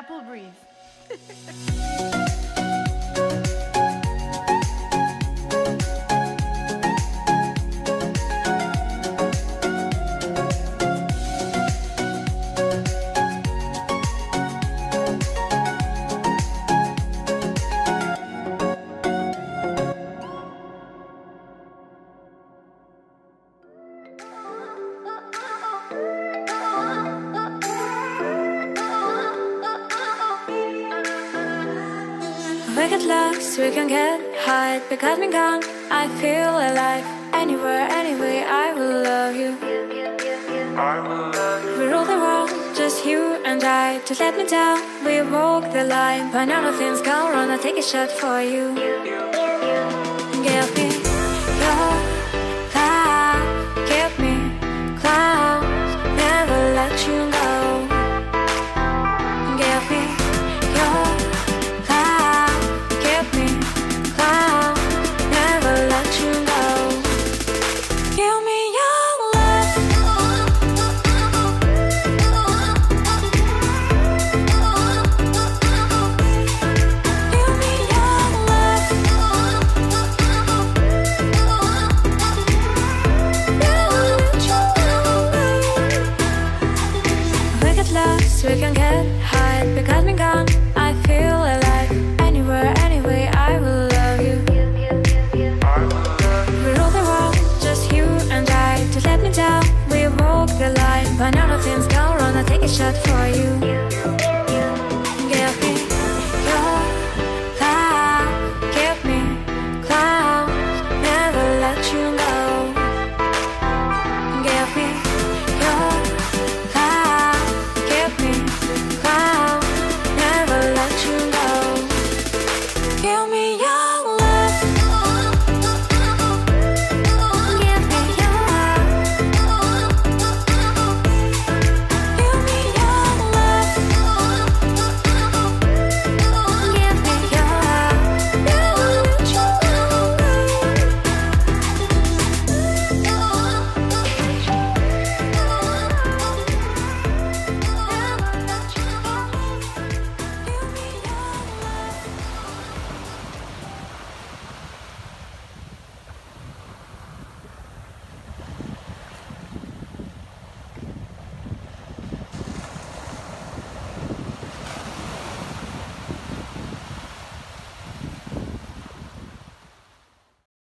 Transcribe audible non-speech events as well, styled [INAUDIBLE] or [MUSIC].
Apple Breeze. [LAUGHS] lost, we can get high Because me gone, I feel alive. Anywhere, anyway, I will love you. We rule the world, just you and I. Just let me down, we walk the line. When all of things go wrong, I'll take a shot for you. Give me your for you